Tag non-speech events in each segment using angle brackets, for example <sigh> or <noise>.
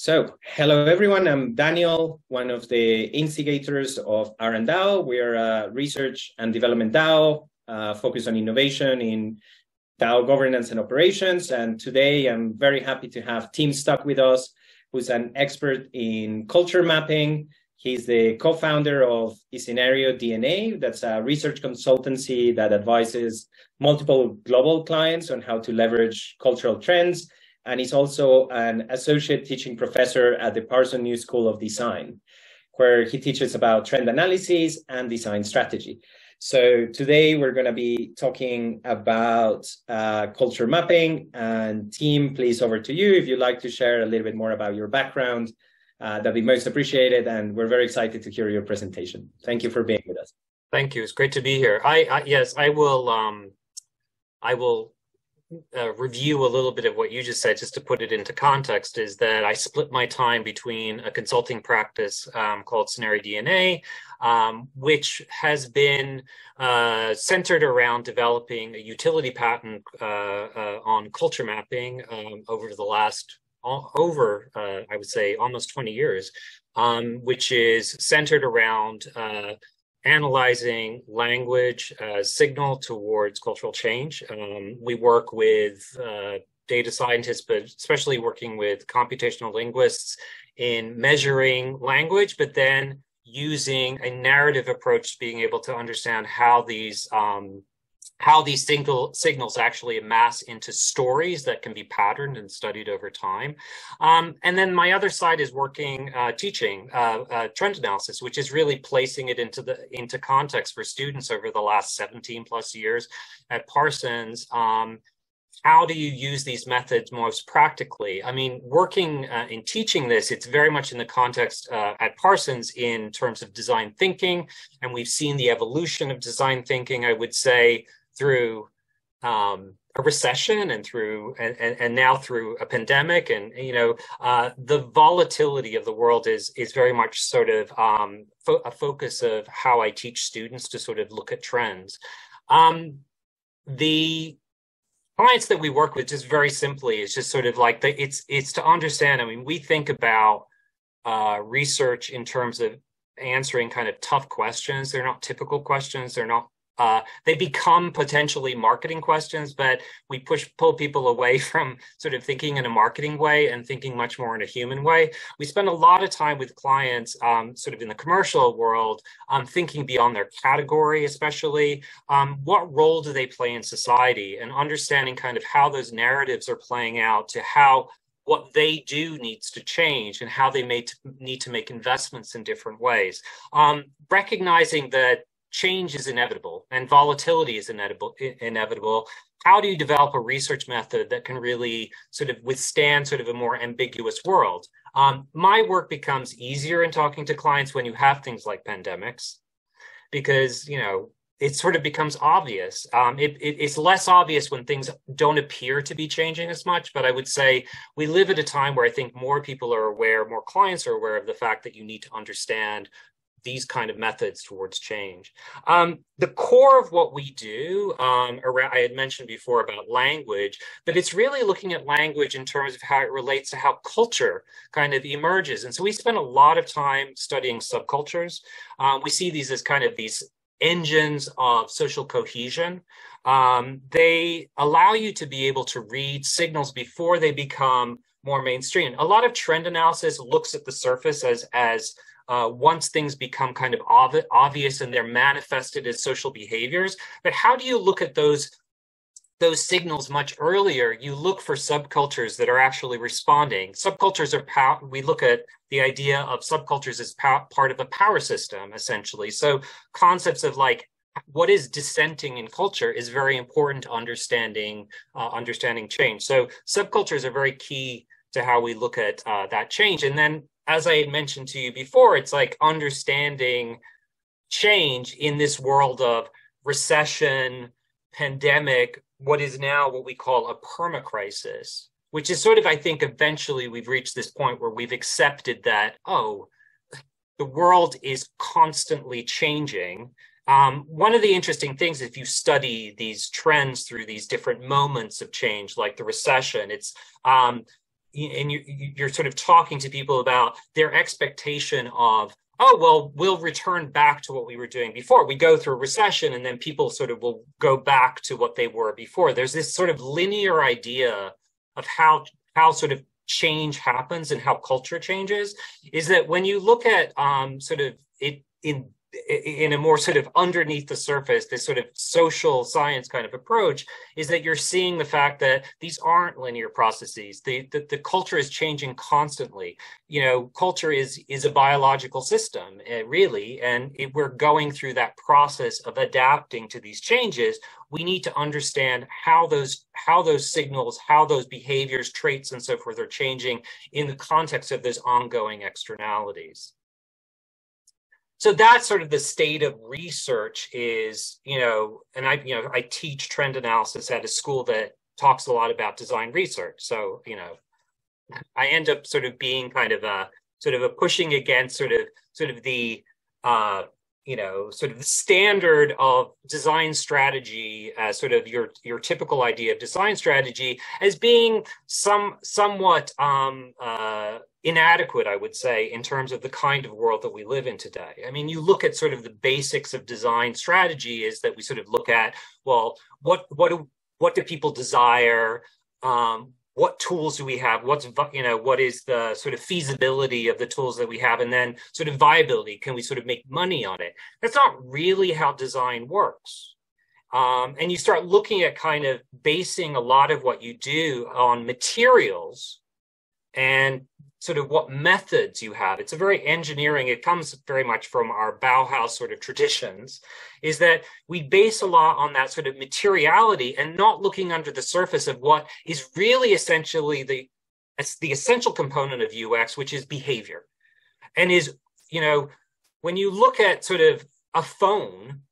So, hello everyone. I'm Daniel, one of the instigators of RnDAO. We are a research and development DAO uh, focused on innovation in DAO governance and operations. And today I'm very happy to have Tim Stock with us, who's an expert in culture mapping. He's the co-founder of scenarioDNA. That's a research consultancy that advises multiple global clients on how to leverage cultural trends and he's also an associate teaching professor at the Parsons New School of Design, where he teaches about trend analysis and design strategy. So today we're going to be talking about uh, culture mapping. And Tim, please over to you. If you'd like to share a little bit more about your background, uh, that'd be most appreciated. And we're very excited to hear your presentation. Thank you for being with us. Thank you. It's great to be here. I, I yes, I will. Um, I will uh, review a little bit of what you just said, just to put it into context, is that I split my time between a consulting practice um, called scenarioDNA, um, which has been uh, centered around developing a utility patent uh, uh on culture mapping um, over the last over, uh, I would say, almost 20 years, um, which is centered around uh, analyzing language uh, signal towards cultural change. Um, we work with uh, data scientists, but especially working with computational linguists in measuring language, but then using a narrative approach to being able to understand how these um, how these single signals actually amass into stories that can be patterned and studied over time. Um, and then my other side is working, uh, teaching uh, uh, trend analysis, which is really placing it into the into context for students over the last 17 plus years at Parsons. Um, how do you use these methods most practically? I mean, working uh, in teaching this, it's very much in the context uh, at Parsons in terms of design thinking, and we've seen the evolution of design thinking. I would say through um, a recession and through and, and, and, now through a pandemic and you know uh, the volatility of the world is is very much sort of um, fo- a focus of how I teach students to sort of look at trends. Um, the clients that we work with just very simply is just sort of like the, it's it's to understand. I mean, we think about uh, research in terms of answering kind of tough questions. They're not typical questions. They're not uh, they become potentially marketing questions, but we push pull people away <laughs> from sort of thinking in a marketing way and thinking much more in a human way. We spend a lot of time with clients, um, sort of in the commercial world, um, thinking beyond their category, especially um, what role do they play in society, and understanding kind of how those narratives are playing out to how what they do needs to change and how they may t- need to make investments in different ways. Um, recognizing that change is inevitable and volatility is inevitable inevitable. How do you develop a research method that can really sort of withstand sort of a more ambiguous world? Um, my work becomes easier in talking to clients when you have things like pandemics because you know it sort of becomes obvious. Um, it, it, it's less obvious when things don't appear to be changing as much but i would say we live at a time where i think more people are aware more clients are aware of the fact that you need to understand these kind of methods towards change. Um, the core of what we do, um, around, I had mentioned before about language, but it's really looking at language in terms of how it relates to how culture kind of emerges. And so we spend a lot of time studying subcultures. Um, we see these as kind of these engines of social cohesion. Um, they allow you to be able to read signals before they become more mainstream. A lot of trend analysis looks at the surface as as uh, once things become kind of ob- obvious and they're manifested as social behaviors. But how do you look at those those signals much earlier? You look for subcultures that are actually responding. Subcultures are pow- we look at the idea of subcultures as pow- part of a power system, essentially. So concepts of like what is dissenting in culture is very important to understanding uh, understanding change. So subcultures are very key to how we look at uh, that change. And then as I had mentioned to you before, it's like understanding change in this world of recession, pandemic, what is now what we call a perma crisis, which is sort of, I think, eventually we've reached this point where we've accepted that, oh, the world is constantly changing. Um, one of the interesting things, if you study these trends through these different moments of change, like the recession, it's um, and you, you're sort of talking to people about their expectation of oh well we'll return back to what we were doing before. We go through a recession and then people sort of will go back to what they were before. There's this sort of linear idea of how how sort of change happens and how culture changes is that when you look at um, sort of it in in a more sort of underneath the surface, this sort of social science kind of approach, is that you're seeing the fact that these aren't linear processes. The, the, the culture is changing constantly. You know, culture is is a biological system, uh, really, and we're going through that process of adapting to these changes. We need to understand how those how those signals, how those behaviors, traits, and so forth are changing in the context of those ongoing externalities so that's sort of the state of research is you know and i you know i teach trend analysis at a school that talks a lot about design research. So you know i end up sort of being kind of a sort of a pushing against sort of sort of the uh you know sort of the standard of design strategy as sort of your your typical idea of design strategy as being some somewhat um uh inadequate, I would say, in terms of the kind of world that we live in today. I mean, you look at sort of the basics of design strategy is that we sort of look at, well, what what do what do people desire? Um, what tools do we have? What's you know what is the sort of feasibility of the tools that we have, and then sort of viability? Can we sort of make money on it? That's not really how design works. Um, and you start looking at kind of basing a lot of what you do on materials and sort of what methods you have. It's a very engineering, it comes very much from our Bauhaus sort of traditions, is that we base a lot on that sort of materiality and not looking under the surface of what is really essentially the the essential component of UX, which is behavior. And is, you know, when you look at sort of a phone,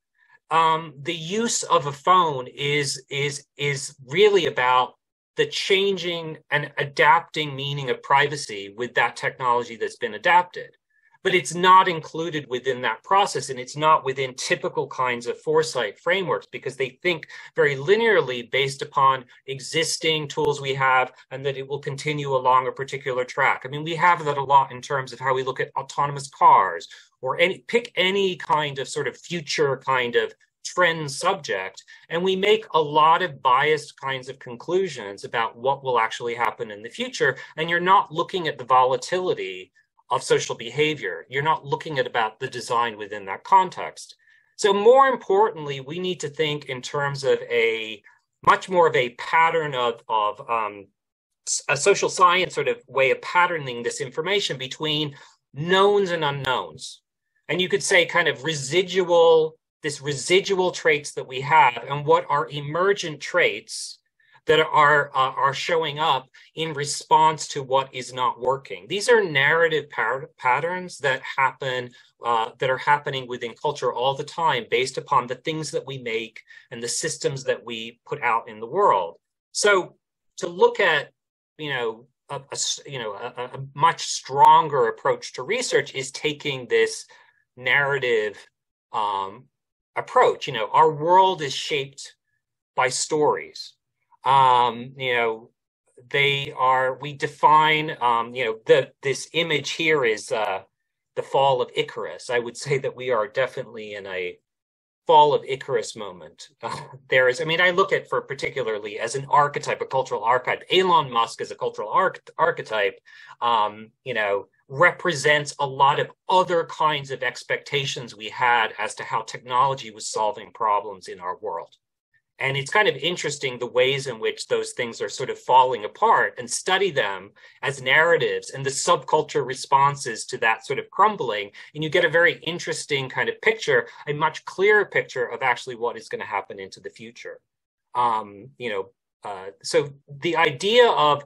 um, the use of a phone is is is really about the changing and adapting meaning of privacy with that technology that's been adapted. But it's not included within that process and it's not within typical kinds of foresight frameworks because they think very linearly based upon existing tools we have and that it will continue along a particular track. I mean, we have that a lot in terms of how we look at autonomous cars or any pick any kind of sort of future kind of trend subject and we make a lot of biased kinds of conclusions about what will actually happen in the future and you're not looking at the volatility of social behavior. You're not looking at about the design within that context. So more importantly we need to think in terms of a much more of a pattern of of um, a social science sort of way of patterning this information between knowns and unknowns. And you could say kind of residual this residual traits that we have and what are emergent traits that are uh, are showing up in response to what is not working. These are narrative par- patterns that happen uh, that are happening within culture all the time, based upon the things that we make and the systems that we put out in the world. So to look at you know a, a you know a, a much stronger approach to research is taking this narrative um, approach. You know, our world is shaped by stories. Um, you know, they are. We define. Um, you know, the this image here is uh, the fall of Icarus. I would <laughs> say that we are definitely in a fall of Icarus moment. Uh, <laughs> there is, I mean, I look at for particularly as an archetype, a cultural archetype. Elon Musk is a cultural arch- archetype. Um, you know, represents a lot of other kinds of expectations we had as to how technology was solving problems in our world. And it's kind of interesting the ways in which those things are sort of falling apart and study them as narratives and the subculture responses to that sort of crumbling. And you get a very interesting kind of picture, a much clearer picture of actually what is going to happen into the future. Um, you know, uh, so the idea of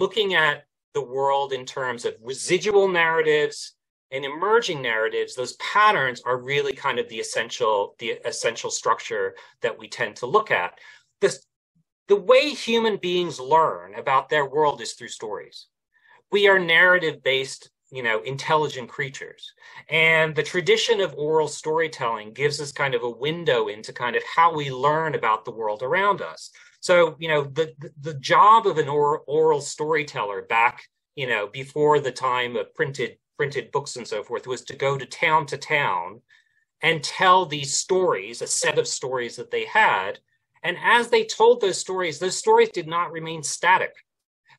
looking at the world in terms of residual narratives and emerging narratives those patterns are really kind of the essential the essential structure that we tend to look at this the way human beings learn about their world is through stories we are narrative based you know, intelligent creatures. And the tradition of oral storytelling gives us kind of a window into kind of how we learn about the world around us. So, you know, the, the, job of an oral, oral storyteller back, you know, before the time of printed printed books and so forth was to go to town to town and tell these stories, a set of stories that they had. And as they told those stories, those stories did not remain static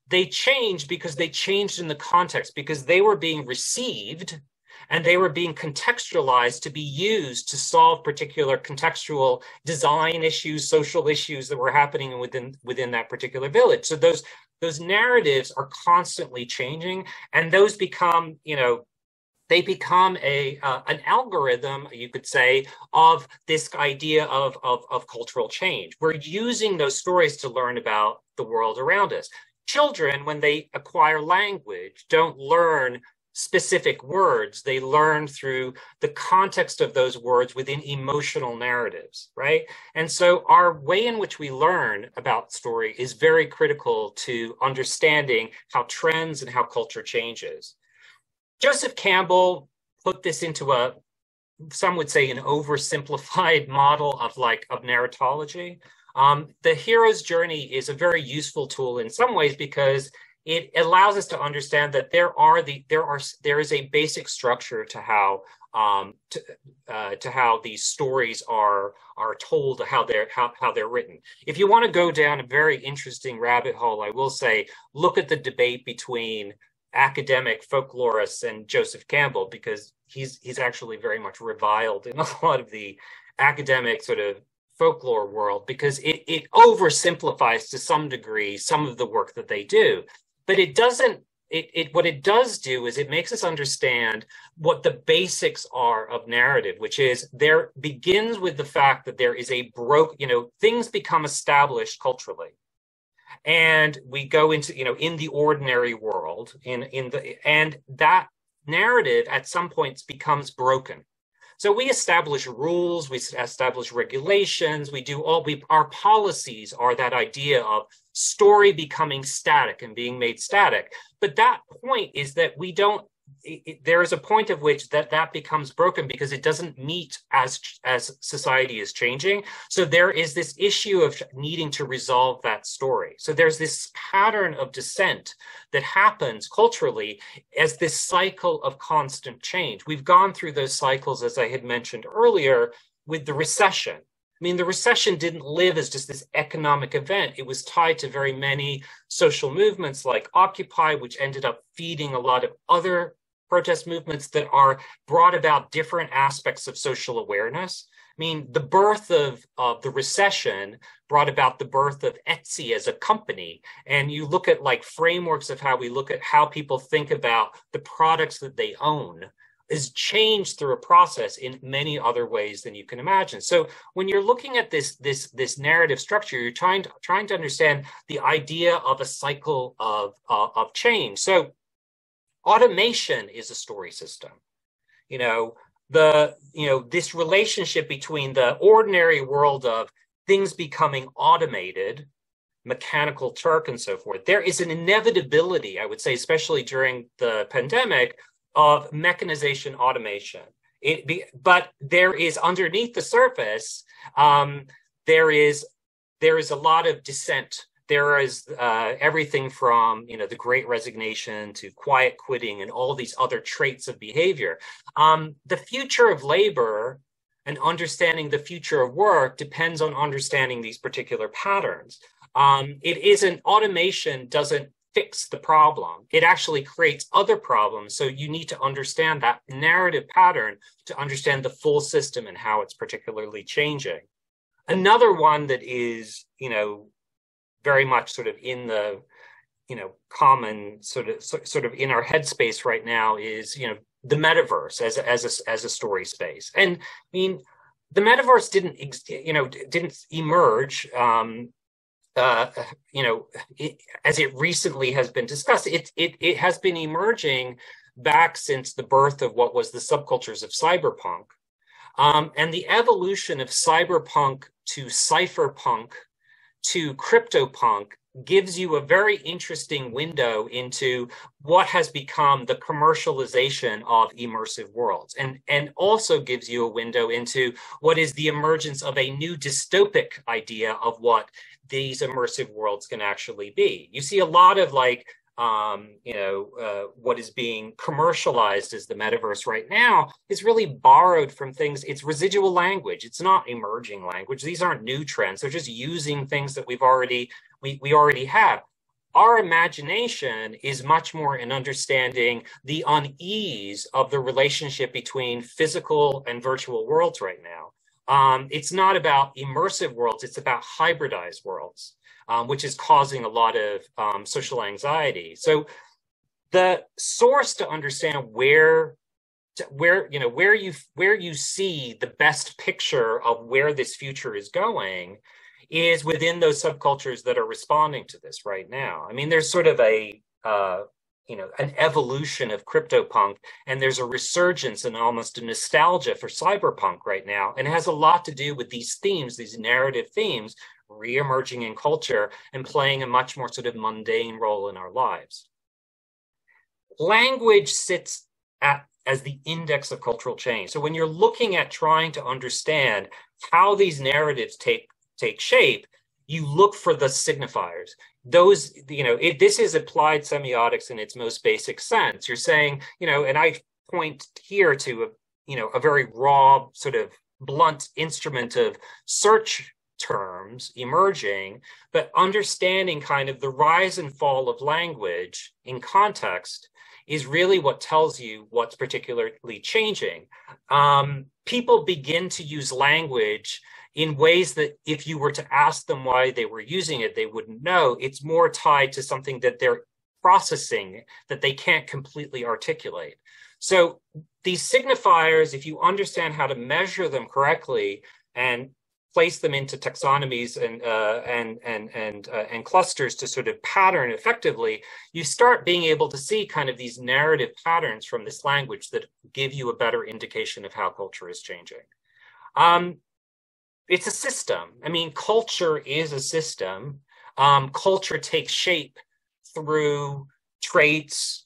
they changed because they changed in the context because they were being received and they were being contextualized to be used to solve particular contextual design issues social issues that were happening within within that particular village. So those those narratives are constantly changing and those become you know they become a uh, an algorithm you could say of this idea of, of of cultural change. We're using those stories to learn about the world around us. Children, when they acquire language, don't learn specific words. They learn through the context of those words within emotional narratives, right? And so our way in which we learn about story is very critical to understanding how trends and how culture changes. Joseph Campbell put this into a some would say an oversimplified <laughs> model of like of narratology um, the hero's journey is a very useful tool in some ways because it allows us to understand that there are the there are there is a basic structure to how um, to, uh, to how these stories are are told, how they're how, how they're written. If you want to go down a very interesting rabbit hole, I will say look at the debate between academic folklorists and Joseph Campbell because he's he's actually very much reviled in <laughs> a lot of the academic sort of folklore world because it, it oversimplifies to some degree some of the work that they do but it doesn't it, it what it does do is it makes us understand what the basics are of narrative which is there begins with the fact that there is a broke you know things become established culturally. And we go into you know in the ordinary world in in the and that narrative at some points becomes broken. So we establish rules, we establish regulations, we do all we our policies are that idea of story becoming static and being made static. But that point is that we don't it, it, there is a point of which that that becomes broken because it doesn't meet as as society is changing. So there is this issue of needing to resolve that story. So there's this pattern of dissent that happens culturally as this cycle of constant change. We've gone through those cycles as i had mentioned earlier with the recession I mean, the recession didn't live as just this economic event. It was tied to very many social movements like Occupy, which ended up feeding a lot of other protest movements that are brought about different aspects of social awareness. I mean, the birth of, of the recession brought about the birth of Etsy as a company. And you look at like frameworks of how we look at how people think about the products that they own is changed through a process in many other ways than you can imagine. So when you're looking at this this this narrative structure, you're trying to trying to understand the idea of a cycle of uh, of change. So automation is a story system. You know the you know this relationship between the ordinary world of things becoming automated mechanical turk and so forth there is an inevitability i would say especially during the pandemic of mechanization automation. Be, but there is underneath the surface, um, there is there is a lot of dissent. There is uh, everything from you know the Great Resignation to quiet quitting and all these other traits of behavior. Um, the future of labor and understanding the future of work depends on understanding these particular patterns. Um, it isn't automation doesn't fix the problem. It actually creates other problems. So you need to understand that narrative pattern to understand the full system and how it's particularly changing. Another one that is, you know, very much sort of in the, you know, common sort of sort of in our headspace right now is, you know, the metaverse as a, as a, as a story space. And I mean, the metaverse didn't, you know, didn't emerge um, uh, you know, it, as it recently has been discussed, it, it, it has been emerging back since the birth of what was the subcultures of cyberpunk. Um, and the evolution of cyberpunk to cypherpunk to cryptopunk gives you a very interesting window into what has become the commercialization of immersive worlds and, and also gives you a window into what is the emergence of a new dystopic idea of what these immersive worlds can actually be. You see a lot of like um, you know, uh, what is being commercialized as the metaverse right now is really borrowed from things. It's residual language. It's not emerging language. These aren't new trends. They're just using things that we've already we, we already have. Our imagination is much more in understanding the unease of the relationship between physical and virtual worlds right now. Um, it's not about immersive worlds. It's about hybridized worlds um, which is causing a lot of um, social anxiety. So the source to understand where where you know where you where you see the best picture of where this future is going is within those subcultures that are responding to this right now. I mean, there's sort of a uh, you know an evolution of CryptoPunk, and there's a resurgence and almost a nostalgia for cyberpunk right now, and it has a lot to do with these themes, these narrative themes, re-emerging in culture and playing a much more sort of mundane role in our lives. Language sits at as the index of cultural change. So when you're looking at trying to understand how these narratives take take shape, you look for the signifiers. Those, you know, it, this is applied semiotics in its most basic sense. You're saying, you know, and I point here to a, you know, a very raw sort of blunt instrument of search terms emerging, but understanding kind of the rise and fall of language in context is really what tells you what's particularly changing. Um, people begin to use language in ways that if you were to ask them why they were using it, they wouldn't know. It's more tied to something that they're processing that they can't completely articulate. So these signifiers, if you understand how to measure them correctly and place them into taxonomies and uh, and and and uh, and clusters to sort of pattern effectively, you start being able to see kind of these narrative patterns from this language that give you a better indication of how culture is changing. Um, it's a system. I mean, culture is a system. Um, culture takes shape through traits,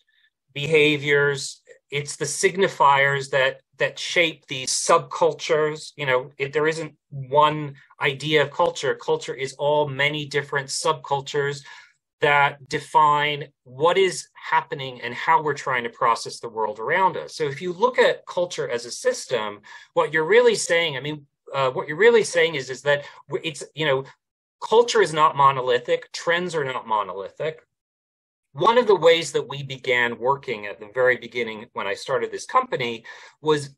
behaviors. It's the signifiers that that shape these subcultures. You know, there isn't one idea of culture. Culture is all many different subcultures that define what is happening and how we're trying to process the world around us. So if you look at culture as a system, what you're really saying, I mean, uh, what you're really saying is, is that it's, you know, culture is not monolithic, trends are not monolithic one of the ways that we began working at the very beginning when I started this company was,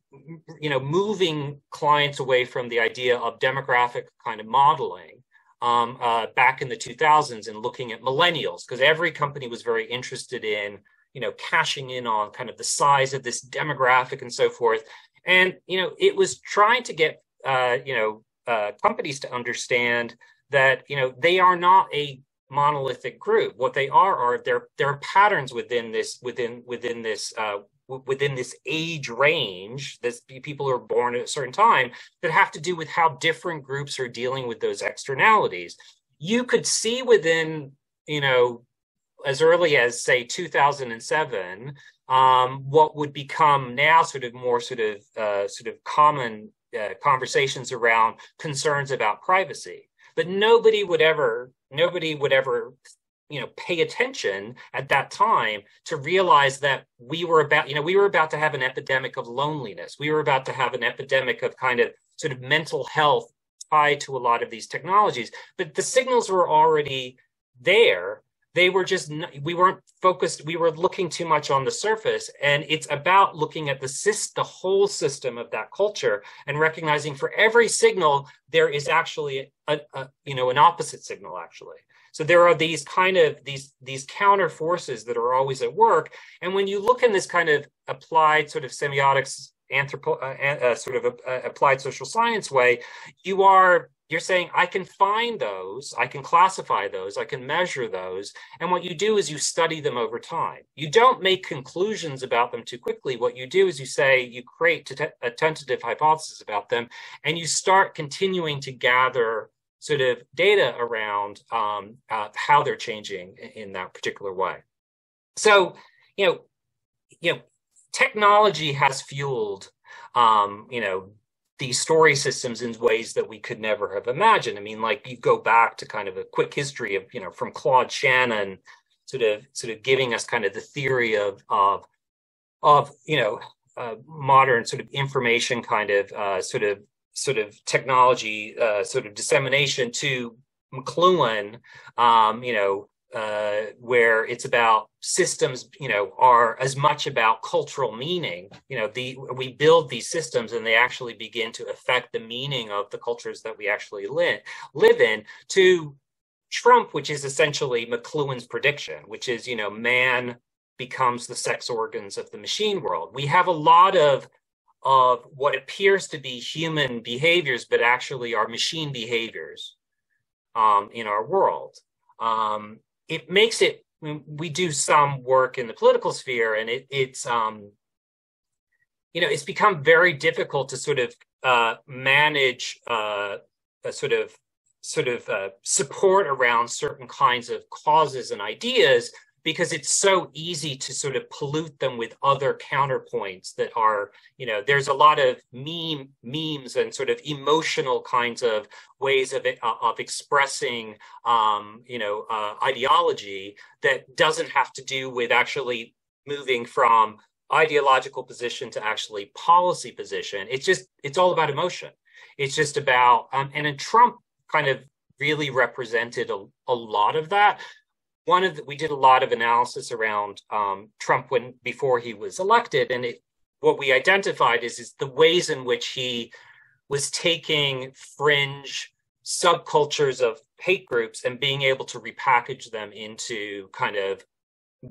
you know, moving clients away from the idea of demographic kind of modeling um, uh, back in the 2000s and looking at millennials because every company was very interested in, you know, cashing in on kind of the size of this demographic and so forth. And you know, it was trying to get, uh, you know, uh, companies to understand that you know they are not a monolithic group. What they are are there there are patterns within this within within this uh, within this age range that people are born at a certain time that have to do with how different groups are dealing with those externalities. You could see within you know as early as say 2007 um, what would become now sort of more sort of uh, sort of common uh, conversations around concerns about privacy. But nobody would ever nobody would ever you know pay attention at that time to realize that we were about you know we were about to have an epidemic of loneliness. We were about to have an epidemic of kind of sort of mental health tied to a lot of these technologies. But the signals were already there they were just we weren't focused we were looking too much on the surface. And it's about looking at the syst, the whole system of that culture and recognizing for every signal there is actually a, a, you know an opposite signal actually. So there are these kind of these these counter forces that are always at work. And when you look in this kind of applied sort of semiotics anthropo uh, uh, sort of a, uh, applied social science way you are you're saying, I can find those, I can classify those, I can measure those. And what you do is you study them over time. You don't make conclusions about them too quickly. What you do is you say, you create a tentative hypothesis about them, and you start continuing to gather sort of data around um, uh, how they're changing in that particular way. So, you know, you know, technology has fueled, um, you know, these story systems in ways that we could never have imagined. I mean, like you go back to kind of a quick history of, you know, from Claude Shannon, sort of, sort of giving us kind of the theory of, of, of, you know, uh, modern sort of information kind of uh, sort of sort of technology uh, sort of dissemination to McLuhan, um, you know, uh, where it's about systems, you know, are as much about cultural meaning. You know, the we build these systems and they actually begin to affect the meaning of the cultures that we actually live live in. To Trump, which is essentially McLuhan's prediction, which is you know man becomes the sex organs of the machine world. We have a lot of of what appears to be human behaviors, but actually are machine behaviors um, in our world. Um, it makes it. We do some work in the political sphere, and it, it's um, you know it's become very difficult to sort of uh, manage uh, a sort of sort of uh, support around certain kinds of causes and ideas because it's so easy to sort of pollute them with other counterpoints that are you know there's a lot of meme memes and sort of emotional kinds of ways of uh, of expressing um, you know uh, ideology that doesn't have to do with actually moving from ideological position to actually policy position. It's just it's all about emotion. It's just about um, and then trump kind of really represented a, a lot of that one of the, we did a lot of analysis around um, Trump when before he was elected, and it, what we identified is is the ways in which he was taking fringe subcultures of hate groups and being able to repackage them into kind of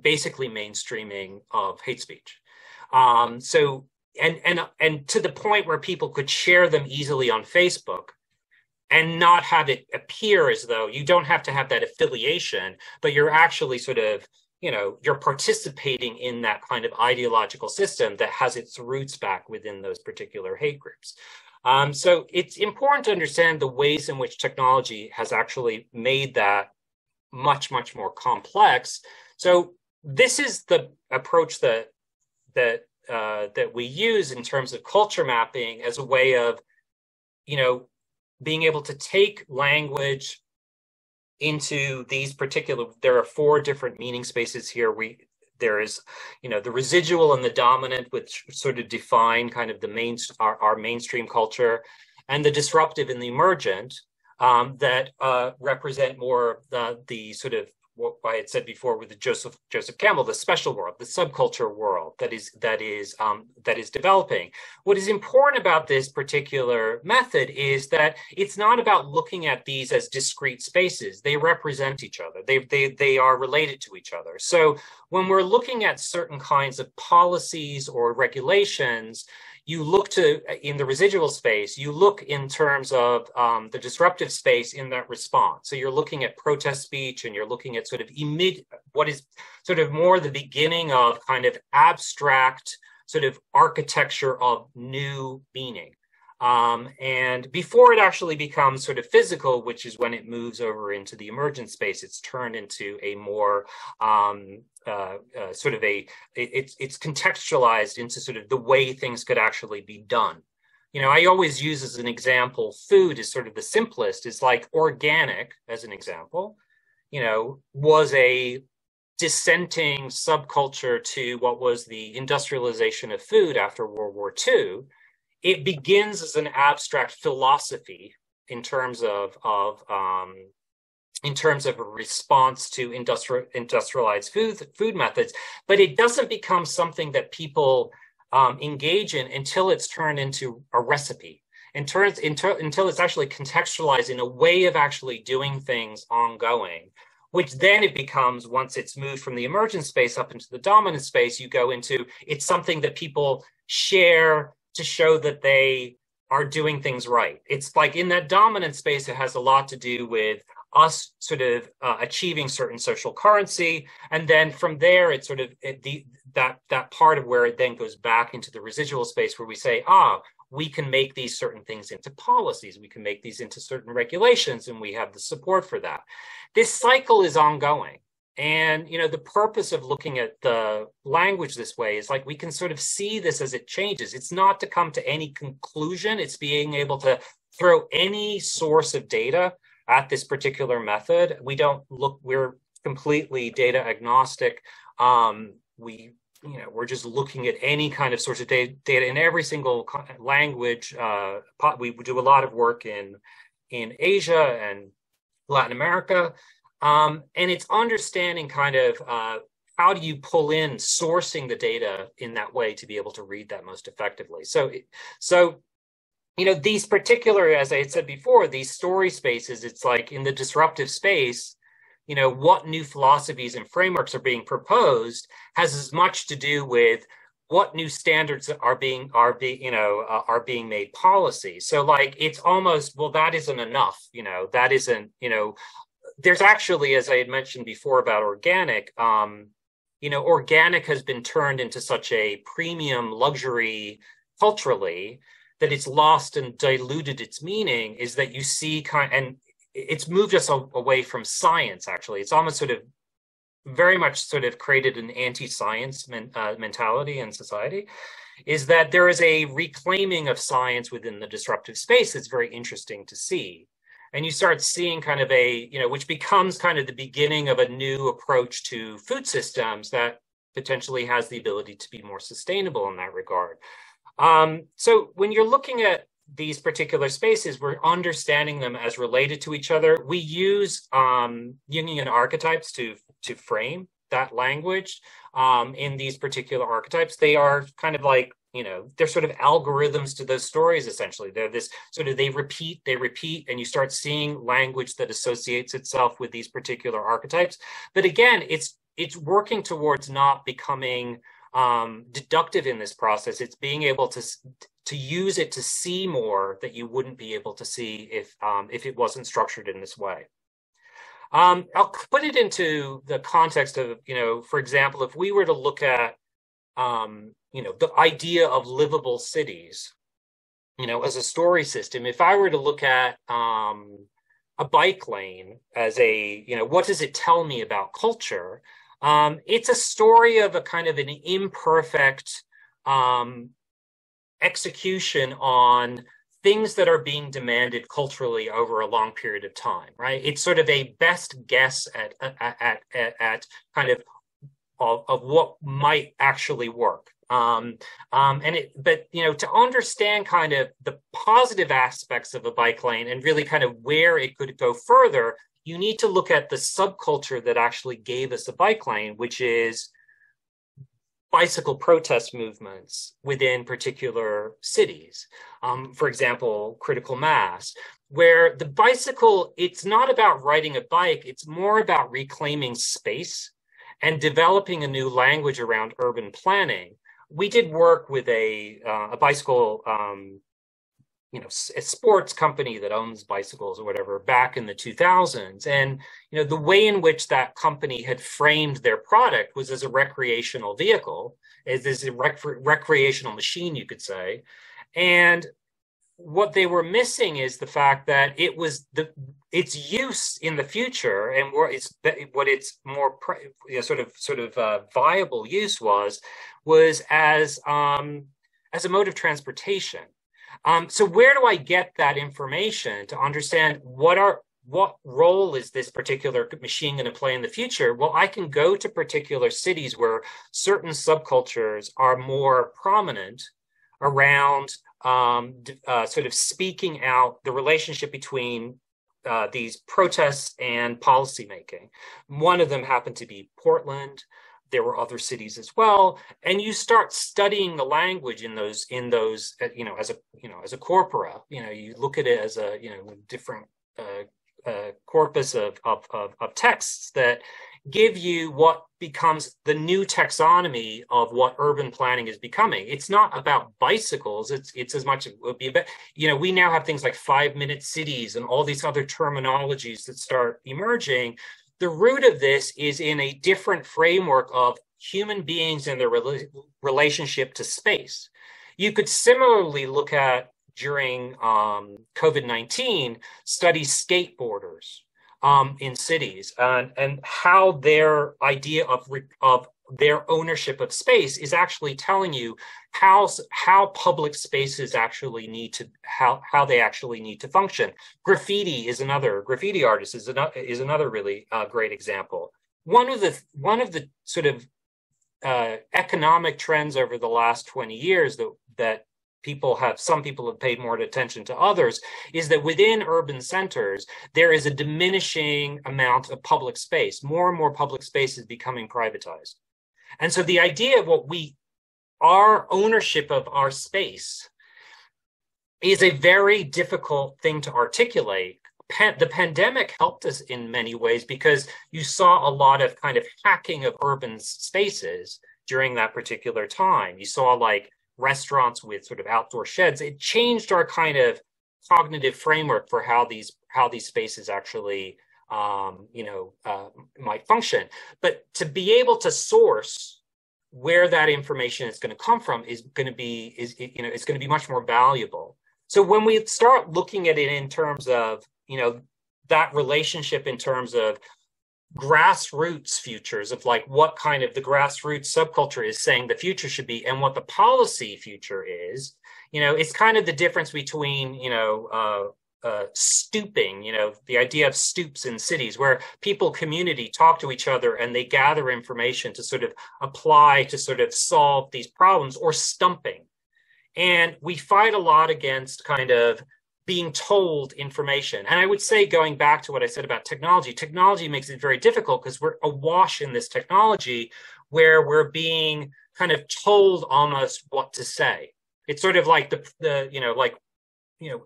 basically mainstreaming of hate speech. Um, so and and and to the point where people could share them easily on Facebook and not have it appear as though you don't have to have that affiliation, but you're actually sort of, you know, you're participating in that kind of ideological system that has its roots back within those particular hate groups. Um, so it's important to understand the ways in which technology has actually made that much, much more complex. So this is the approach that that uh, that we use in terms of culture mapping as a way of, you know, being able to take language into these particular there are four different meaning spaces here. We there is you know the residual and the dominant which sort of define kind of the main our, our mainstream culture and the disruptive and the emergent um, that uh, represent more the, the sort of what I had said before with the Joseph Joseph Campbell, the special world, the subculture world that is that is um, that is developing. What is important about this particular method is that it's not about looking at these as discrete spaces. They represent each other. They they they are related to each other. So when we're looking at certain kinds of policies or regulations, you look to in the residual space you look in terms of um, the disruptive space in that response. So you're looking at protest speech and you're looking at sort of what is sort of more the beginning of kind of abstract sort of architecture of new meaning um, and before it actually becomes sort of physical, which is when it moves over into the emergent space, it's turned into a more um, uh, uh, sort of a it's it's contextualized into sort of the way things could actually be done. You know, I always use as an example, food is sort of the simplest. It's like organic, as an example. You know, was a dissenting subculture to what was the industrialization of food after World War II it begins as an abstract philosophy in terms of of um, in terms of a response to industrial industrialized food food methods, but it doesn't become something that people um, engage in until it's turned into a recipe. And turns into, until it's actually contextualized in a way of actually doing things ongoing which then it becomes once it's moved from the emergent space up into the dominant space you go into it's something that people share to show that they are doing things right. It's like in that dominant space, it has a lot to do with us sort of uh, achieving certain social currency, and then from there, it's sort of it, the that that part of where it then goes back into the residual space where we say, ah, we can make these certain things into policies, we can make these into certain regulations, and we have the support for that. This cycle is ongoing. And you know, the purpose of looking at the language this way is like we can sort of see this as it changes. It's not to come to any conclusion, it's being able to throw any source of data at this particular method. We don't look, we're completely data agnostic. Um, we you know we're just looking at any kind of source of data, in every single language uh, we do a lot of work in in asia and latin america um, and it's understanding kind of uh, how do you pull in sourcing the data in that way to be able to read that most effectively? So so you know these particular as i had said before these story spaces it's like in the disruptive space you know what new philosophies and frameworks are being proposed has as much to do with what new standards are being are being you know uh, are being made policy. So like it's almost well that isn't enough you know that isn't you know there's actually as i had mentioned before about organic um you know organic has been turned into such a premium luxury culturally that it's lost and diluted its meaning is that you see kind and it's moved us away from science actually. It's almost sort of very much sort of created an anti-science men, uh, mentality in society is that there is a reclaiming of science within the disruptive space that's very interesting to see and you start seeing kind of a you know which becomes kind of the beginning of a new approach to food systems that potentially has the ability to be more sustainable in that regard um, so when you're looking at these particular spaces, we're understanding them as related to each other. We use um, Jungian archetypes to to frame that language um, in these particular archetypes. They are kind of like you know they're sort of algorithms to those stories essentially they're this sort of they repeat they repeat and you start seeing language that associates itself with these particular archetypes but again it's it's working towards not becoming um, deductive in this process. It's being able to to use it to see more that you wouldn't be able to see if um, if it wasn't structured in this way. Um, I'll put it into the context of you know, for example, if we were to look at um, you know the idea of livable cities, you know, as a story system. If I were to look at um, a bike lane as a you know, what does it tell me about culture? Um, it's a story of a kind of an imperfect um, execution on things that are being demanded culturally over a long period of time, right? It's sort of a best guess at at at, at kind of, of of what might actually work. Um, um, and it, but you know, to understand kind of the positive aspects of a bike lane and really kind of where it could go further, you need to look at the subculture that actually gave us a bike lane, which is bicycle protest movements within particular cities. Um, for example, critical mass, where the bicycle, it's not about riding a bike, it's more about reclaiming space and developing a new language around urban planning. We did work with a, uh, a bicycle um, you know a sports company that owns bicycles or whatever back in the 2000s and you know the way in which that company had framed their product was as a recreational vehicle as, as a rec- recreational machine you could say and what they were missing is the fact that it was the its use in the future and what its what its more you know, sort of sort of uh, viable use was was as um, as a mode of transportation um, so where do I get that information to understand what are what role is this particular machine going to play in the future? Well, I can go to particular cities where certain subcultures are more prominent around um, uh, sort of speaking out the relationship between uh, these protests and policymaking. One of them happened to be Portland. There were other cities as well. And you start studying the language in those in those uh, you know as a you know as a corpora. You know you look at it as a you know different uh, uh, corpus of, of, of of texts that give you what becomes the new taxonomy of what urban planning is becoming. It's not about bicycles. It's it's as much would be about you know we now have things like five minute cities and all these other terminologies that start emerging the root of this is in a different framework of human beings and their relationship to space. You could similarly look at during um, COVID 19 study skateboarders um, in cities and, and how their idea of, of their ownership of space is actually telling you how how public spaces actually need to how how they actually need to function. Graffiti is another graffiti artist is another is another really uh, great example. One of the one of the sort of uh, economic trends over the last 20 years that that people have some people have paid more attention to others is that within urban centers there is a diminishing amount of public space. More and more public space is becoming privatized. And so the idea of what we our ownership of our space is a very difficult thing to articulate. The pandemic helped us in many ways because you saw a lot of kind of hacking of urban spaces during that particular time. You saw like restaurants with sort of outdoor sheds, it changed our kind of cognitive framework for how these how these spaces actually um, you know uh, might function. But to be able to source where that information is going to come from is going to be is you know it's going to be much more valuable. So when we start looking at it in terms of you know that relationship in terms of grassroots futures of like what kind of the grassroots subculture is saying the future should be and what the policy future is you know it's kind of the difference between you know uh, uh, stooping, you know, the idea of stoops in cities where people, community talk to each other and they gather information to sort of apply to sort of solve these problems or stumping. And we fight a lot against kind of being told information. And I would say, going back to what I said about technology, technology makes it very difficult because we're awash in this technology where we're being kind of told almost what to say. It's sort of like the, the you know, like, you know,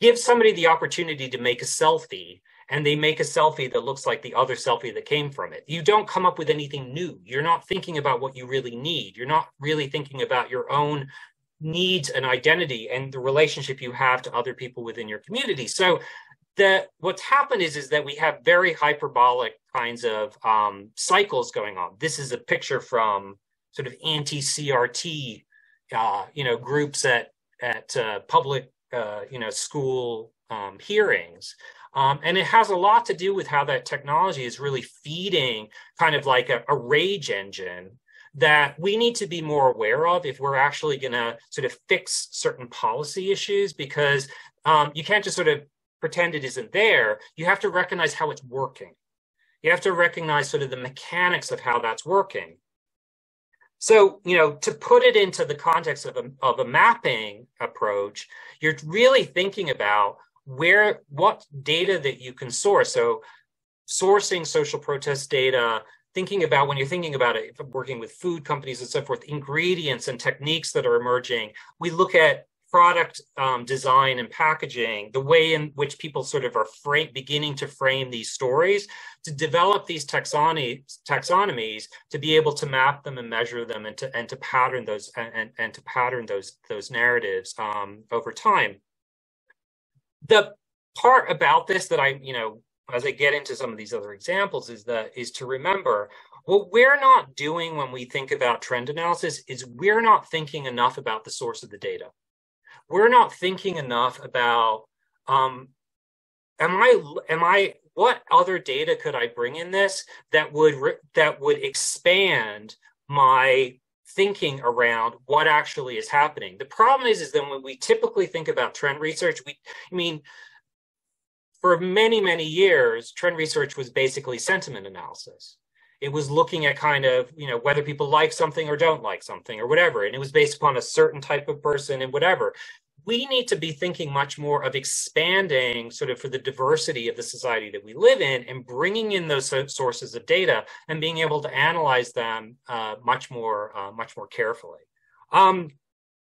give somebody the opportunity to make a selfie and they make a selfie that looks like the other selfie that came from it. You don't come up with anything new. You're not thinking about what you really need. You're not really thinking about your own needs an identity and the relationship you have to other people within your community. So the what's happened is is that we have very hyperbolic kinds of um, cycles going on. This is a picture from sort of anti-CRT, uh, you know, groups at at uh, public, uh, you know, school um, hearings. Um, and it has a lot to do with how that technology is really feeding kind of like a, a rage engine that we need to be more aware of if we're actually going to sort of fix certain policy issues because um, you can't just sort of pretend it isn't there. You have to recognize how it's working. You have to recognize sort of the mechanics of how that's working. So, you know, to put it into the context of a, of a mapping approach, you're really thinking about where, what data that you can source. So, sourcing social protest data, thinking about when you're thinking about it, working with food companies and so forth, ingredients and techniques that are emerging. We look at product um, design and packaging, the way in which people sort of are frame, beginning to frame these stories, to develop these taxonomies, to be able to map them and measure them, and to and to pattern those and and to pattern those those narratives um, over time. The part about this that I you know as I get into some of these other examples is that is to remember what we're not doing when we think about trend analysis is we're not thinking enough about the source of the data. We're not thinking enough about um, am I am I what other data could I bring in this that would that would expand my thinking around what actually is happening. The problem is is that when we typically think about trend research, we I mean for many, many years, trend research was basically sentiment analysis. It was looking at kind of, you know, whether people like something or don't like something or whatever. And it was based upon a certain type of person and whatever. We need to be thinking much more of expanding sort of for the diversity of the society that we live in and bringing in those sources of data and being able to analyze them uh, much more, uh, much more carefully. Um,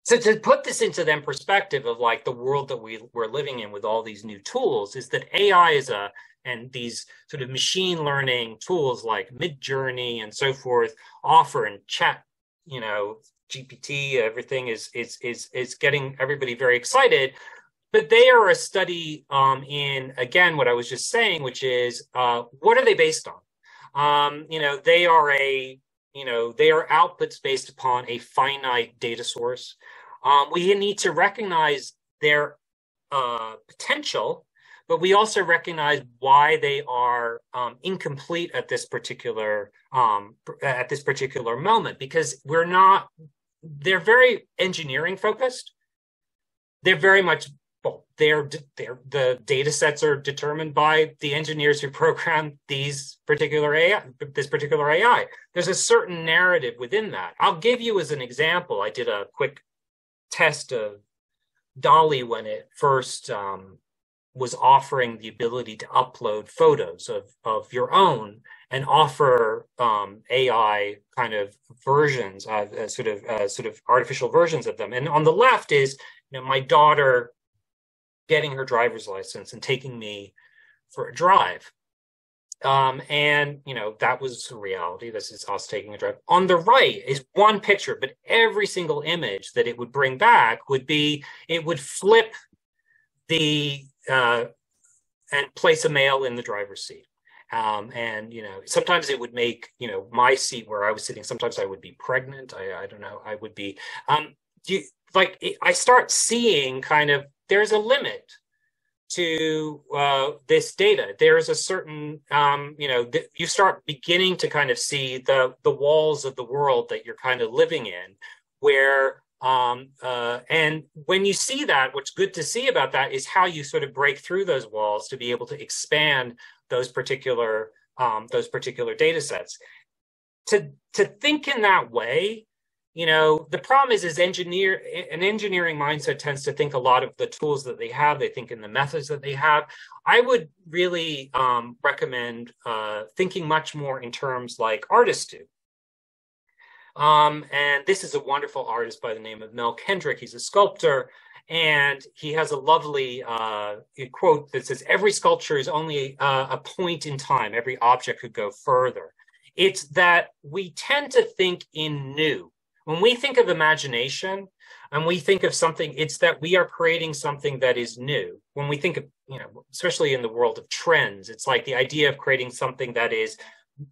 so to put this into then perspective of like the world that we we're living in with all these new tools is that AI is a and these sort of machine learning tools like Midjourney and so forth offer and chat, you know, GPT, everything is is is is getting everybody very excited. But they are a study um, in again what I was just saying, which is uh, what are they based on? Um, you know, they are a you know, they are outputs based upon a finite data source. Um, we need to recognize their uh, potential, but we also recognize why they are um, incomplete at this particular um, at this particular moment because we're not. They're very engineering focused. They're very much well, they're, they're the data sets are determined by the engineers who program these particular AI, this particular AI. There's a certain narrative within that. I'll give you as an example. I did a quick test of DALL-E when it first um, was offering the ability to upload photos of, of your own and offer um, AI kind of versions, uh, uh, sort of uh, sort of artificial versions of them. And on the left is you know, my daughter getting her driver's license and taking me for a drive. Um, and you know that was reality. This is us taking a drive. On the right is one picture, but every single image that it would bring back would be it would flip the uh, and place a male in the driver's seat. Um, and you know sometimes it would make you know my seat where I was sitting. Sometimes I would be pregnant. I, I don't know. I would be. Um, you, like I start seeing kind of there's a limit to uh, this data. There's a certain, um, you know, th- you start beginning to kind of see the the walls of the world that you're kind of living in, where um, uh, and when you see that, what's good to see about that is how you sort of break through those walls to be able to expand those particular um, those particular data sets. To to think in that way you know the problem is is engineer an engineering mindset tends to think a lot of the tools that they have they think in the methods that they have. I would really um, recommend uh, thinking much more in terms like artists do. Um, and this is a wonderful artist by the name of mel kendrick. He's a sculptor and he has a lovely uh, quote that says every sculpture is only uh, a point in time. Every object could go further. It's that we tend to think in new when we think of imagination and we think of something, it's that we are creating something that is new. When we think of, you know, especially in the world of trends, it's like the idea of creating something that is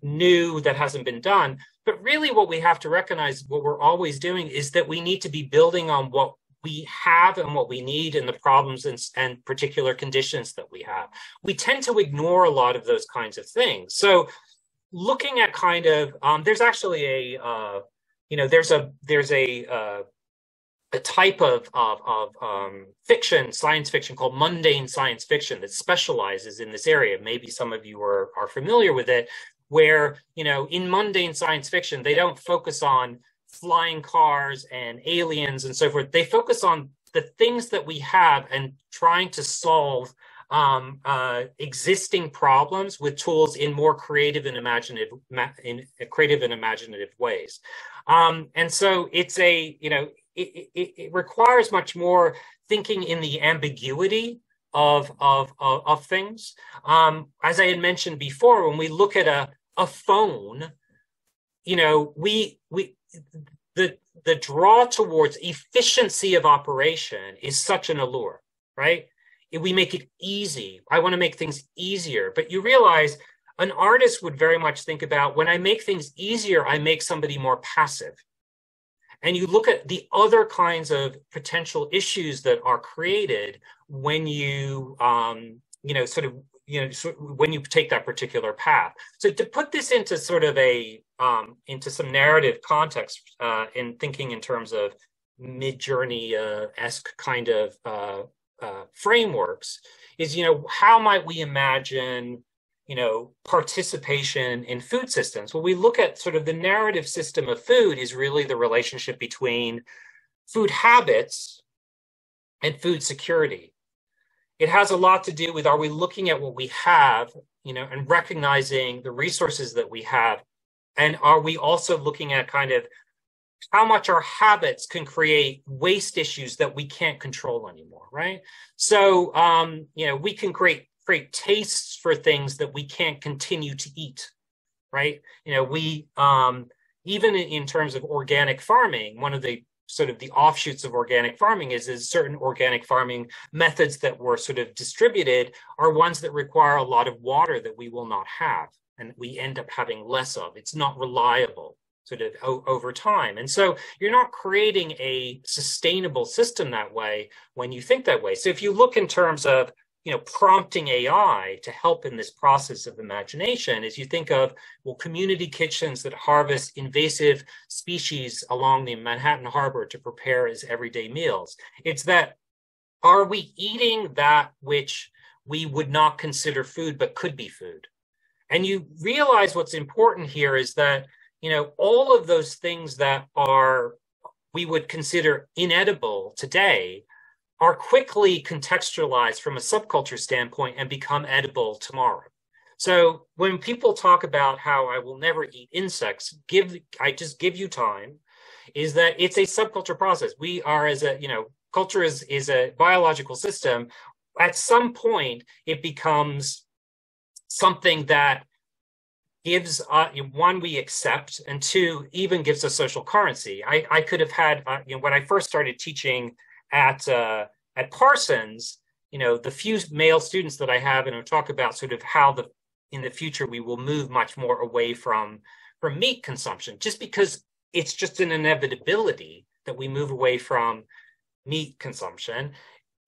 new that hasn't been done. But really, what we have to recognize, what we're always doing, is that we need to be building on what we have and what we need and the problems and, and particular conditions that we have. We tend to ignore a lot of those kinds of things. So, looking at kind of, um, there's actually a, uh, you know there's a there's a uh, a type of of, of um, fiction, science fiction called mundane science fiction that specializes in this area. Maybe some of you are are familiar with it, where you know in mundane science fiction they don't focus on flying cars and aliens and so forth. They focus on the things that we have and trying to solve um, uh, existing problems with tools in more creative and imaginative in creative and imaginative ways. Um, and so it's a, you know, it, it, it, requires much more thinking in the ambiguity of, of, of, of things. Um, as I had mentioned before, when we look at a, a phone, you know, we, we, the, the draw towards efficiency of operation is such an allure, right? We make it easy. I want to make things easier, but you realize an artist would very much think about when I make things easier, I make somebody more passive. And you look at the other kinds of potential issues that are created when you, um, you know, sort of, you know, when you take that particular path. So to put this into sort of a, um, into some narrative context uh, in thinking in terms of Midjourney uh, esque kind of uh, uh, frameworks, is you know how might we imagine you know, participation in food systems. well we look at sort of the narrative system of food is really the relationship between food habits and food security. It has a lot to do with are we looking at what we have, you know, and recognizing the resources that we have, and are we also looking at kind of how much our habits can create waste issues that we can't control anymore, right? So, um, you know, we can create create tastes for things that we can't continue to eat right? You know we um even in terms of organic farming one of the sort of the offshoots of organic farming is is certain organic farming methods that were sort of distributed are ones that require a lot of water that we will not have and we end up having less of. It's not reliable sort of o- over time. And so you're not creating a sustainable system that way when you think that way. So if you look in terms of you know prompting AI to help in this process of imagination, as you think of well community kitchens that harvest invasive species along the Manhattan Harbor to prepare as everyday meals, it's that are we eating that which we would not consider food but could be food? And you realize what's important here is that you know, all of those things that are we would consider inedible today are quickly contextualized from a subculture standpoint and become edible tomorrow. So when people talk about how I will never eat insects, give I just give you time, is that it's a subculture process. We are as a, you know, culture is is a biological system. At some point, it becomes something that gives uh, one we accept and two even gives a social currency. I, I could have had uh, you know when i first started teaching at uh, at parsons you know the few male students that i have and i talk about sort of how the in the future we will move much more away from from meat consumption just because it's just an inevitability that we move away from meat consumption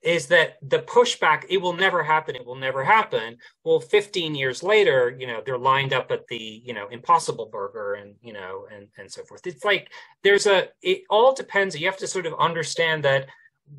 is that the pushback it will never happen it will never happen. Well 15 years later you know they're lined up at the you know impossible burger and you know and and so forth. It's like there's a it all depends you have to sort of understand that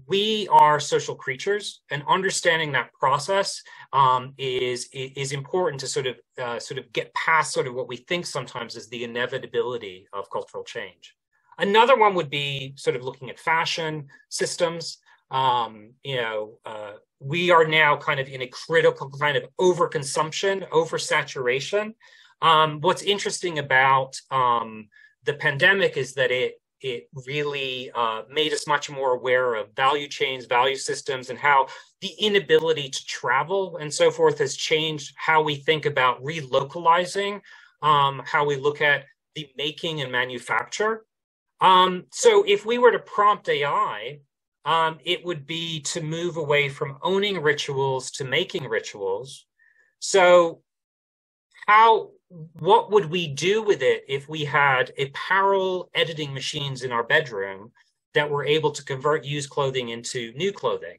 we are social creatures and understanding that process um, is is important to sort of uh, sort of get past sort of what we think sometimes is the inevitability of cultural change. Another one would be sort of looking at fashion systems um, you know, uh, we are now kind of in a critical kind of overconsumption, oversaturation. Um, what's interesting about um, the pandemic is that it it really uh, made us much more aware of value chains, value systems, and how the inability to travel and so forth has changed how we think about relocalizing, um, how we look at the making and manufacture. Um, so if we were to prompt AI um, it would be to move away from owning rituals to making rituals. So, how what would we do with it if we had apparel editing machines in our bedroom that were able to convert used clothing into new clothing?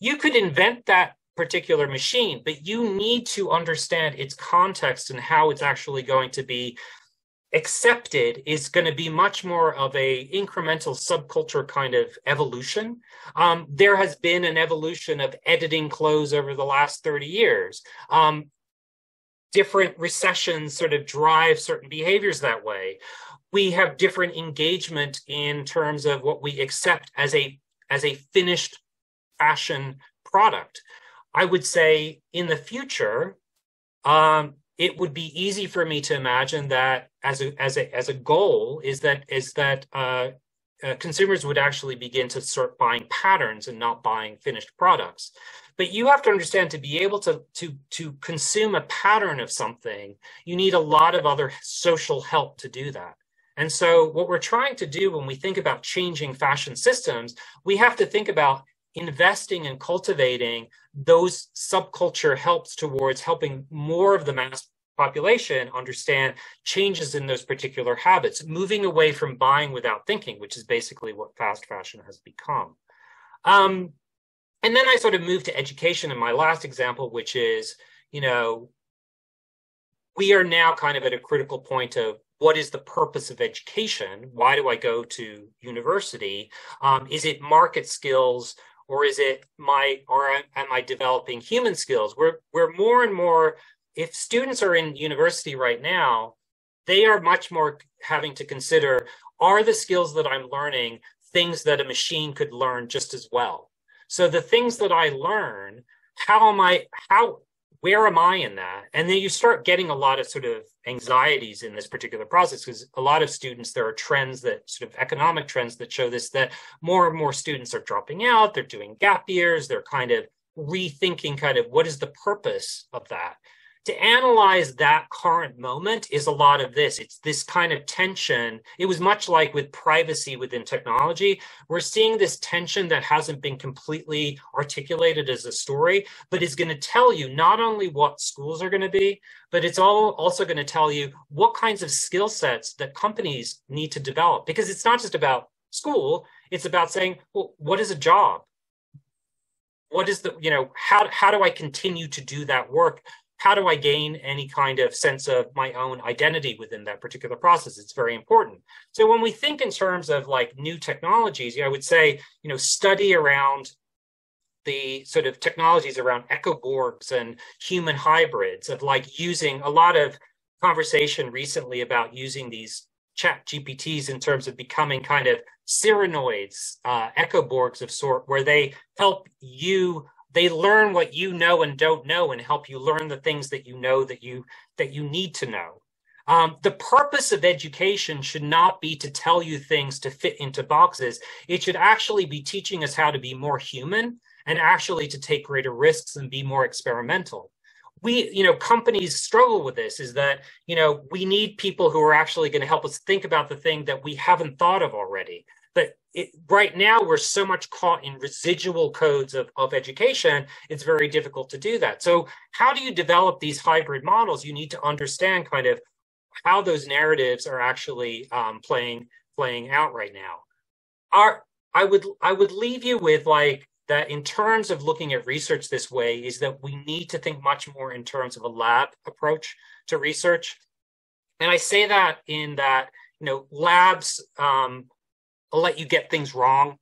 You could invent that particular machine, but you need to understand its context and how it's actually going to be accepted is going to be much more of a incremental subculture kind of evolution. Um, there has been an evolution of editing clothes over the last 30 years. Um, different recessions sort of drive certain behaviors that way. We have different engagement in terms of what we accept as a as a finished fashion product. I would say in the future, um, it would be easy for me to imagine that as a as a as a goal is that is that uh, uh, consumers would actually begin to start buying patterns and not buying finished products. But you have to understand to be able to to to consume a pattern of something, you need a lot of other social help to do that. And so, what we're trying to do when we think about changing fashion systems, we have to think about investing and cultivating those subculture helps towards helping more of the mass population understand changes in those particular habits, moving away from buying without thinking, which is basically what fast fashion has become. Um, and then I sort of moved to education in my last example, which is, you know, we are now kind of at a critical point of what is the purpose of education? Why do I go to university? Um, is it market skills or is it my or am I developing human skills? We're we're more and more if students are in university right now, they are much more having to consider are the skills that I'm learning things that a machine could learn just as well? So the things that I learn, how am I, how, where am I in that? And then you start getting a lot of sort of anxieties in this particular process because a lot of students, there are trends that sort of economic trends that show this that more and more students are dropping out, they're doing gap years, they're kind of rethinking kind of what is the purpose of that to analyze that current moment is a lot of this. It's this kind of tension. It was much like with privacy within technology. We're seeing this tension that hasn't been completely articulated as a story, but is going to tell you not only what schools are going to be, but it's all also going to tell you what kinds of skill sets that companies need to develop. Because it's not just about school, it's about saying, well, what is a job? What is the, you know, how, how do I continue to do that work how do I gain any kind of sense of my own identity within that particular process? It's very important. So when we think in terms of like new technologies, I would say, you know, study around the sort of technologies around ecoborgs and human hybrids of like using a lot of conversation recently about using these chat GPTs in terms of becoming kind of serenoids, uh, ecoborgs of sort, where they help you they learn what you know and don't know and help you learn the things that you know that you that you need to know. Um, the purpose of education should not be to tell you things to fit into boxes. It should actually be teaching us how to be more human and actually to take greater risks and be more experimental. We you know companies struggle with this is that you know we need people who are actually going to help us think about the thing that we haven't thought of already it, right now we're so much caught in residual codes of, of education it's very difficult to do that. So how do you develop these hybrid models? You need to understand kind of how those narratives are actually um, playing playing out right now. Are i would i would leave you with like that in terms of looking at research this way is that we need to think much more in terms of a lab approach to research. And i say that in that you know labs um, I'll let you get things wrong.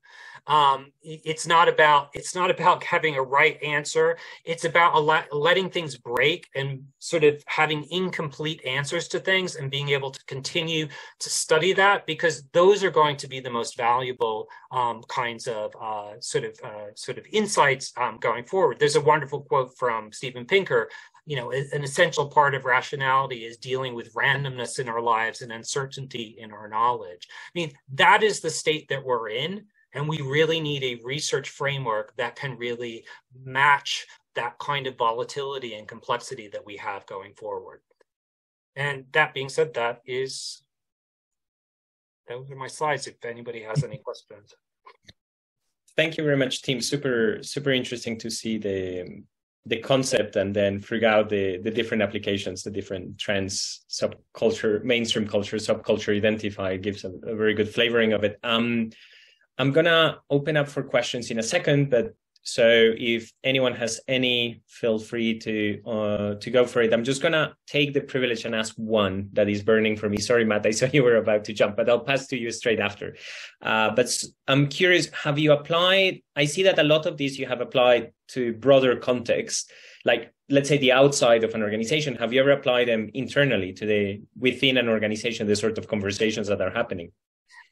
Um, it's not about it's not about <laughs> having a right answer. It's about letting things break and sort of having incomplete answers to things and being able to continue to study that because those are going to be the most valuable um, kinds of uh, sort of uh, sort of insights um, going forward. There's a wonderful quote from Steven Pinker you know, an essential part of rationality is dealing with randomness in our lives and uncertainty in our knowledge. I mean, that is the state that we're in. And we really need a research framework that can really match that kind of volatility and complexity that we have going forward. And that being said, that is, those are my slides if anybody has any questions. Thank you very much, Tim. Super, super interesting to see the the concept and then figure out the the different applications, the different trends, subculture, mainstream culture, subculture identify gives a, a very good flavoring of it. Um, I'm gonna open up for questions in a second, but so if anyone has any, feel free to uh, to go for it. I'm just gonna take the privilege and ask one that is burning for me. Sorry, Matt, I saw you were about to jump, but I'll pass to you straight after. Uh, but I'm curious, have you applied? I see that a lot of these you have applied to broader context, like let's say the outside of an organization. Have you ever applied them internally to the within an organization, the sort of conversations that are happening?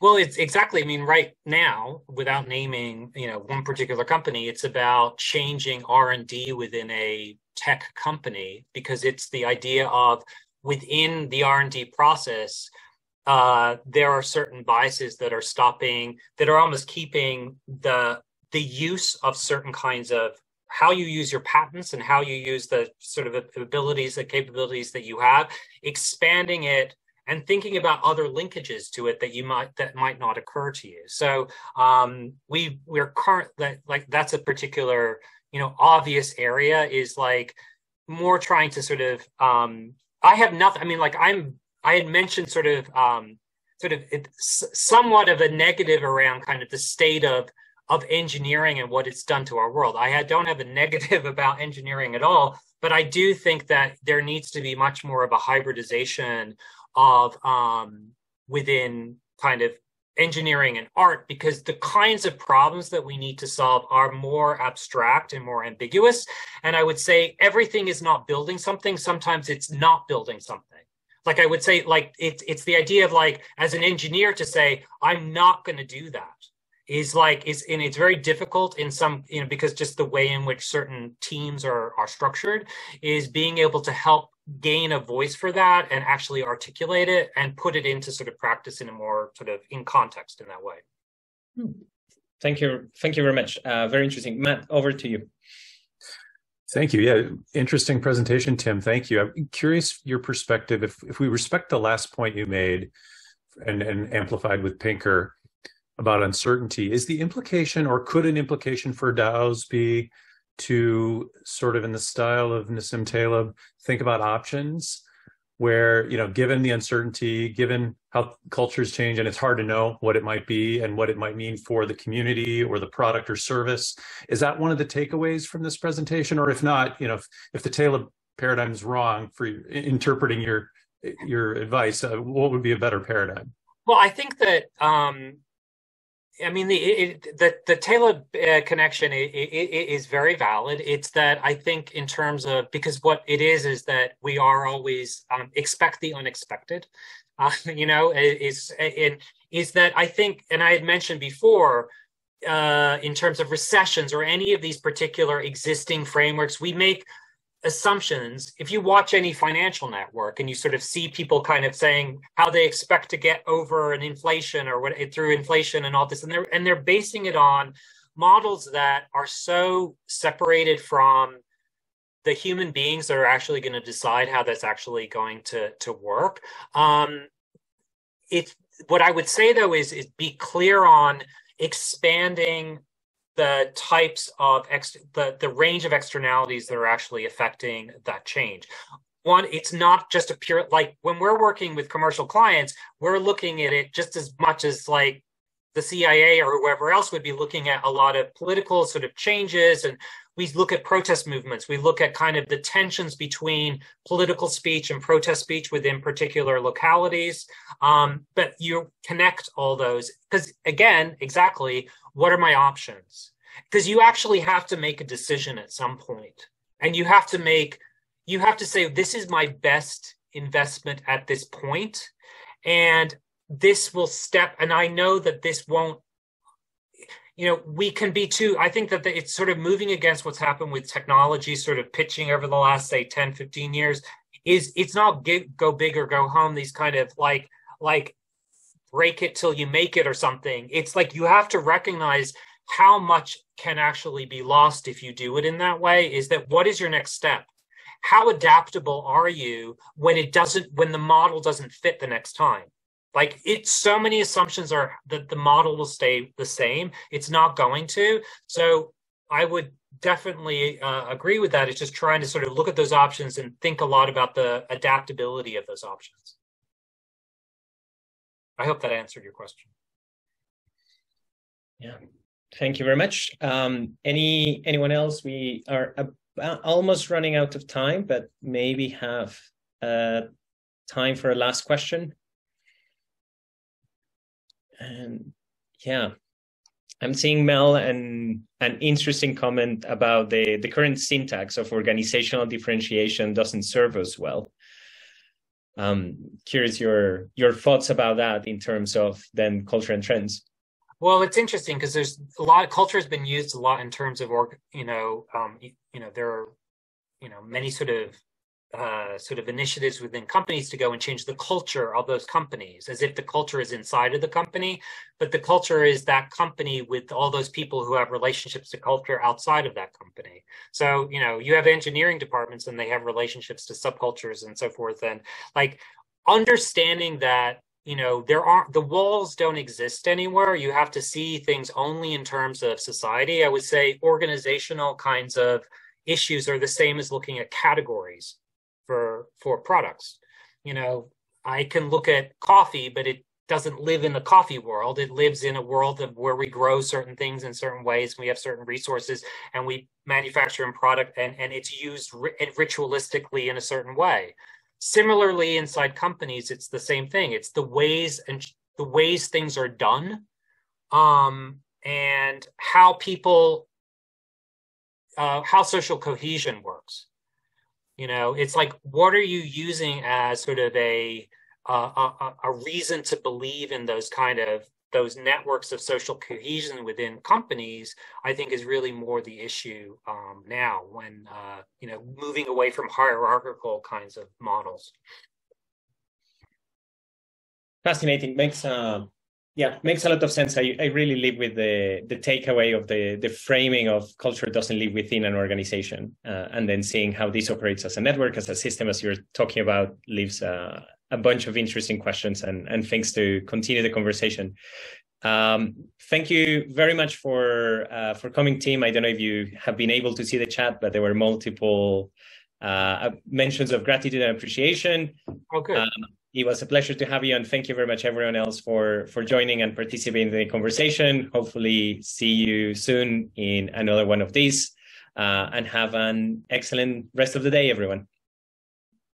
Well, it's exactly. I mean, right now, without naming, you know, one particular company, it's about changing R and D within a tech company because it's the idea of within the R and D process, uh, there are certain biases that are stopping, that are almost keeping the the use of certain kinds of how you use your patents and how you use the sort of abilities, the capabilities that you have, expanding it and thinking about other linkages to it that you might that might not occur to you. So um, we we're current like that's a particular you know obvious area is like more trying to sort of um, I have nothing. I mean, like I'm I had mentioned sort of um, sort of somewhat of a negative around kind of the state of of engineering and what it's done to our world. I don't have a negative <laughs> about engineering at all, but I do think that there needs to be much more of a hybridization of um, within kind of engineering and art because the kinds of problems that we need to solve are more abstract and more ambiguous. And I would say everything is not building something. Sometimes it's not building something. Like I would say, like it's it's the idea of like as an engineer to say, I'm not going to do that is like is and it's very difficult in some you know because just the way in which certain teams are are structured is being able to help gain a voice for that and actually articulate it and put it into sort of practice in a more sort of in context in that way. Thank you. Thank you very much. Uh, very interesting. Matt, over to you. Thank you. Yeah, interesting presentation, Tim. Thank you. I'm curious your perspective. If if we respect the last point you made, and and amplified with Pinker about uncertainty, is the implication or could an implication for DAOs be to sort of in the style of Nassim Taleb think about options where you know given the uncertainty given how cultures change and it's hard to know what it might be and what it might mean for the community or the product or service is that one of the takeaways from this presentation? Or if not you know if, if the Taleb paradigm is wrong for interpreting your your advice uh, what would be a better paradigm? Well i think that um I mean, the it, the the Taleb uh, connection it, it, is very valid. It's that I think in terms of because what it is is that we are always um, expect the unexpected. <laughs> Uh, you know, is it is that I think, and I had mentioned before, uh, in terms of recessions or any of these particular existing frameworks, we make assumptions if you watch any financial network and you sort of see people kind of saying how they expect to get over an inflation or what through inflation and all this and they're and they're basing it on models that are so separated from the human beings that are actually going to decide how that's actually going to to work. Um it's what i would say though is is be clear on expanding the types of ex- the the range of externalities that are actually affecting that change. One it's not just a pure like when we're working with commercial clients we're looking at it just as much as like the CIA or whoever else would be looking at a lot of political sort of changes. And we look at protest movements. We look at kind of the tensions between political speech and protest speech within particular localities. Um, but you connect all those because again exactly what are my options? Because you actually have to make a decision at some point. And you have to make you have to say this is my best investment at this point and this will step and i know that this won't you know we can be too i think that it's sort of moving against what's happened with technology sort of pitching over the last say 10 15 years is it's not get, go big or go home these kind of like like break it till you make it or something it's like you have to recognize how much can actually be lost if you do it in that way is that what is your next step how adaptable are you when it doesn't when the model doesn't fit the next time like it's so many assumptions are that the model will stay the same. It's not going to. So I would definitely uh, agree with that. It's just trying to sort of look at those options and think a lot about the adaptability of those options. I hope that answered your question. Yeah, thank you very much. Um, any anyone else? We are about, almost running out of time, but maybe have uh, time for a last question and yeah i'm seeing mel and an interesting comment about the the current syntax of organizational differentiation doesn't serve us well um curious your your thoughts about that in terms of then culture and trends. Well it's interesting because there's a lot of culture has been used a lot in terms of org you know um you, you know there are you know many sort of uh, sort of initiatives within companies to go and change the culture of those companies as if the culture is inside of the company but the culture is that company with all those people who have relationships to culture outside of that company. So you know you have engineering departments and they have relationships to subcultures and so forth. And like understanding that you know there aren't the walls don't exist anywhere. You have to see things only in terms of society. I would say organizational kinds of issues are the same as looking at categories for for products. You know, I can look at coffee, but it doesn't live in the coffee world. It lives in a world of where we grow certain things in certain ways. And We have certain resources and we manufacture and product and, and it's used ritualistically in a certain way. Similarly, inside companies, it's the same thing. It's the ways and the ways things are done um, and how people, uh, how social cohesion works. You know, it's like, what are you using as sort of a a, a reason to believe in those kind of those networks of social cohesion within companies, I think is really more the issue um, now when, uh, you know, moving away from hierarchical kinds of models. Fascinating. Makes, uh, Yeah, makes a lot of sense. I, I really live with the the takeaway of the the framing of culture doesn't live within an organization, uh, and then seeing how this operates as a network, as a system, as you're talking about, leaves uh, a bunch of interesting questions and and things to continue the conversation. Um, thank you very much for uh, for coming, Tim. I don't know if you have been able to see the chat, but there were multiple uh, mentions of gratitude and appreciation. Okay. Oh, um, it was a pleasure to have you, and thank you very much, everyone else, for for joining and participating in the conversation. Hopefully, see you soon in another one of these, uh, and have an excellent rest of the day, everyone.